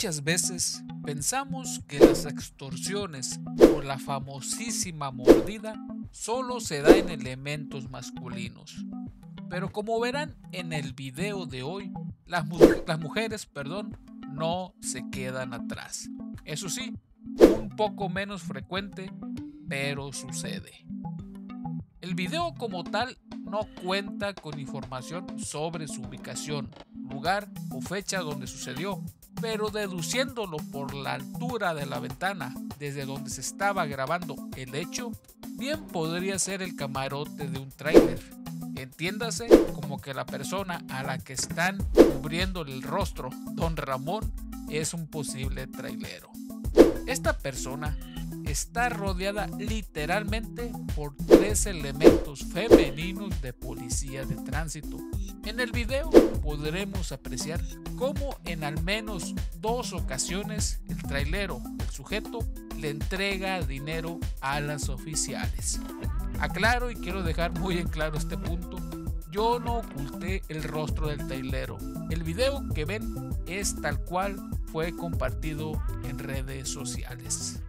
Muchas veces pensamos que las extorsiones o la famosísima mordida solo se da en elementos masculinos. Pero como verán en el video de hoy, las, mujeres, perdón, no se quedan atrás. Eso sí, un poco menos frecuente, pero sucede. El video como tal no cuenta con información sobre su ubicación, lugar o fecha donde sucedió, pero deduciéndolo por la altura de la ventana desde donde se estaba grabando el hecho, bien podría ser el camarote de un tráiler. Entiéndase como que la persona a la que están cubriendo el rostro, don Ramón, es un posible trailero. Esta persona está rodeada literalmente por tres elementos femeninos de policía de tránsito. En el video podremos apreciar cómo en al menos dos ocasiones el trailero, el sujeto, le entrega dinero a las oficiales. Aclaro y quiero dejar muy en claro este punto. Yo no oculté el rostro del trailero. El video que ven es tal cual fue compartido en redes sociales.